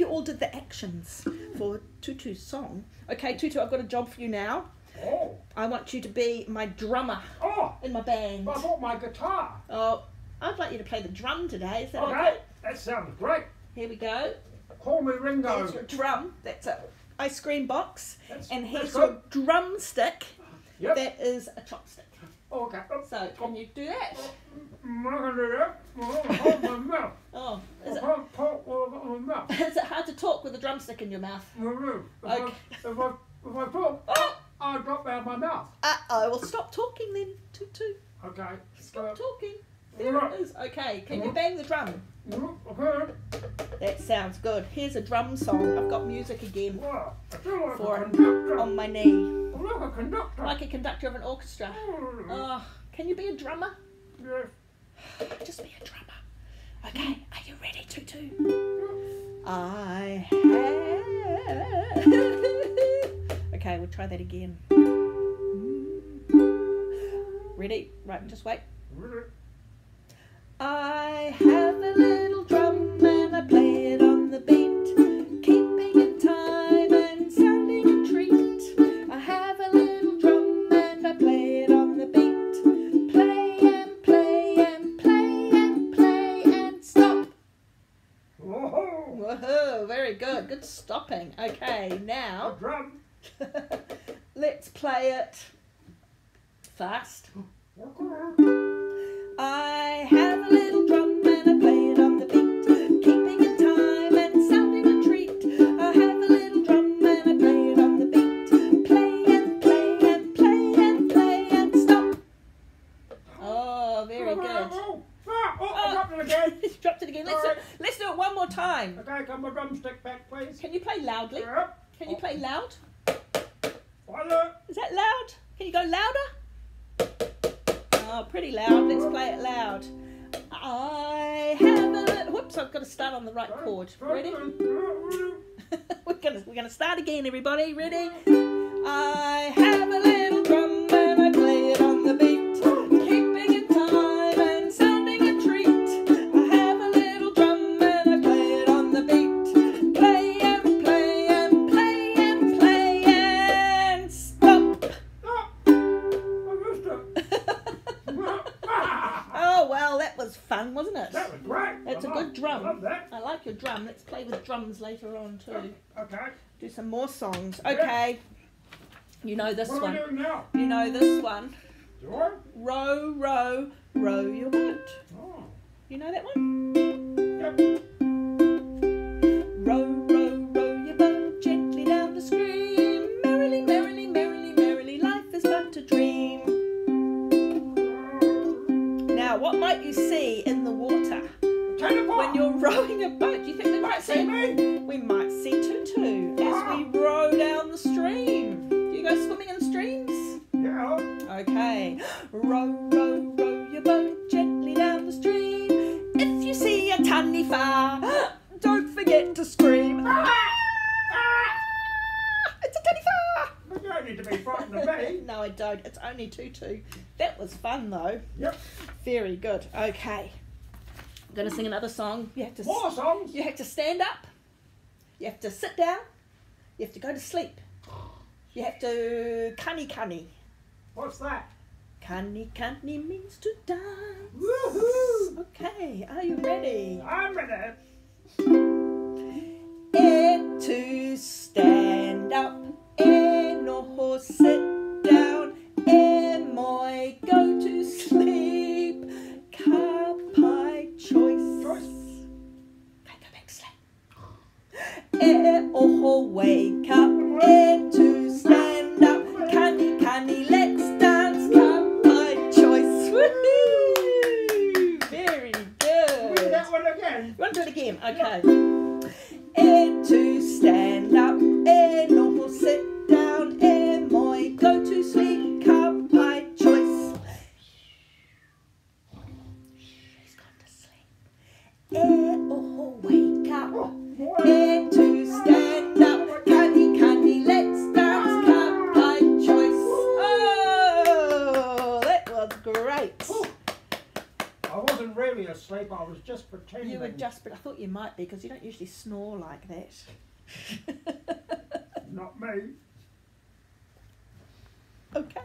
hope you all did the actions for Tutu's song. Okay, Tutu, I've got a job for you now. Oh, I want you to be my drummer oh, in my band. I bought my guitar. Oh, I'd like you to play the drum today. Is that okay? Okay, that sounds great. Here we go. Call me Ringo. Your drum. That's a ice cream box. That's- And here's your drumstick. Yep. That is a chopstick. Okay. So, can you do that? I'm not gonna do that. I'm hold my mouth. Oh, is it, can't talk with my mouth. is it hard to talk with a drumstick in your mouth? No, no. If, Okay. I, if, I, if I talk, Oh! I'll drop out my mouth. Uh oh, well, stop talking then, Tutu. Okay. Stop Uh, talking. There right. it is. Okay, can you Mhm. bang the drum? okay. That sounds good. Here's a drum song. I've got music again Well, I feel like For- on my knee. I'm a conductor. Like a conductor of an orchestra. Mm, Oh, can you be a drummer? yes. Just be a drummer. Okay, are you ready, Tutu? I have. okay, we'll try that again. Ready? Right, just wait. I have Woohoo! Very good. Good stopping. Okay, now drum. let's play it fast. It again. Let's do, let's do it one more time. Okay, come my drumstick back, please. Can you play loudly? Yep. Can you play loud? Hello. Is that loud? Can you go louder? Oh, pretty loud. Let's play it loud. I have a little. Whoops! I've got to start on the right chord. Ready? we're gonna we're gonna start again, everybody. Ready? I have a little drum drum. Let's play with drums later on too. Okay. Do some more songs. Okay. You know this What are we one. doing now? You know this one. Sure. Row, row, row your boat. Oh. You know that one? Yep. Row, row, row your boat gently down the stream. Merrily, merrily, merrily, merrily, life is but a dream. Oh. Now, what might you see in the water. When you're rowing a boat? Do you think we might see? Me? We might see Tutu as we ah. row down the stream. Do you go swimming in streams? Yeah. Okay. Row, row, row your boat gently down the stream. If you see a taniwha, don't forget to scream. Ah! ah! ah! It's a taniwha! You don't need to be frightened of me. No, I don't. It's only Tutu. That was fun though. Yep. Very good. Okay. I'm gonna sing another song. You have to More songs. you have to stand up. You have to sit down. You have to go to sleep. You have to kanikani. What's that? Kanikani means to dance. Woohoo! Okay, are you ready? I'm ready. And to Eh, oh, wake up, and to stand up, kani, kani, let's dance, ka pai choice. Woohoo! Very good. that one again. You want to do it again? Okay. And to stand up, and no sit choice. That was great. I wasn't really asleep. I was just pretending. You were just, but I thought you might be because you don't usually snore like that. Not me. okay.